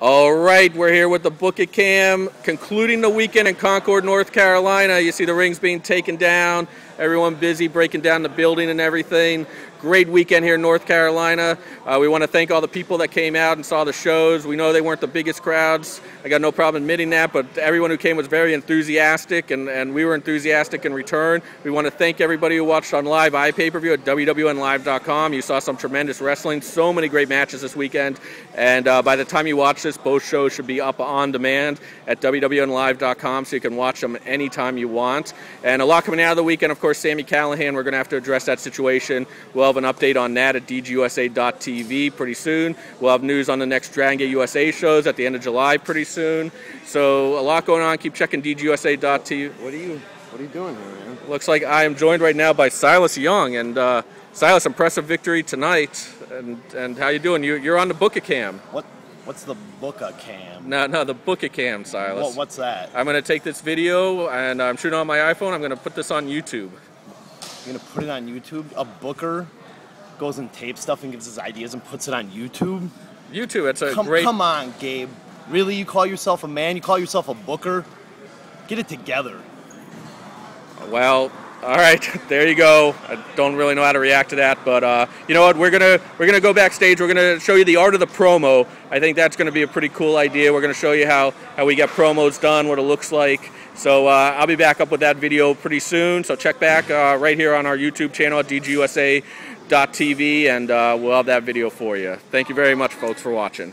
All right, we're here with the Book It Cam, concluding the weekend in Concord, North Carolina. You see the rings being taken down, everyone busy breaking down the building and everything. Great weekend here in North Carolina. Uh, we want to thank all the people that came out and saw the shows. We know they weren't the biggest crowds. I got no problem admitting that, but everyone who came was very enthusiastic, and, and we were enthusiastic in return. We want to thank everybody who watched on live iPay-per-view at WWNLive.com. You saw some tremendous wrestling, so many great matches this weekend, and uh, by the time you watch this, both shows should be up on demand at WWNLive.com, so you can watch them anytime you want. And a lot coming out of the weekend, of course, Sami Callihan, we're going to have to address that situation. We'll have an update on that at DGUSA.tv pretty soon. We'll have news on the next Dragon Gate USA shows at the end of July pretty soon. So a lot going on. Keep checking DGUSA.tv. What are you What are you doing here, man? Looks like I am joined right now by Silas Young, and uh, Silas, impressive victory tonight. And and how you doing? You you're on the Book of Cam. What What's the Booka cam? No, no, the Book Cam, Silas. What, what's that? I'm going to take this video and I'm shooting on my iPhone. I'm going to put this on YouTube. You're gonna put it on YouTube? A booker goes and tapes stuff and gives his ideas and puts it on YouTube? YouTube, it's a Come, great. come on, Gabe. Really? You call yourself a man? You call yourself a booker? Get it together. Well, all right, there you go. I don't really know how to react to that, but uh, you know what? We're gonna we're gonna go backstage. We're gonna show you the art of the promo. I think that's gonna be a pretty cool idea. We're gonna show you how how we get promos done, what it looks like. So uh, I'll be back up with that video pretty soon. So check back uh, right here on our YouTube channel at DGUSA.tv, and uh, we'll have that video for you. Thank you very much, folks, for watching.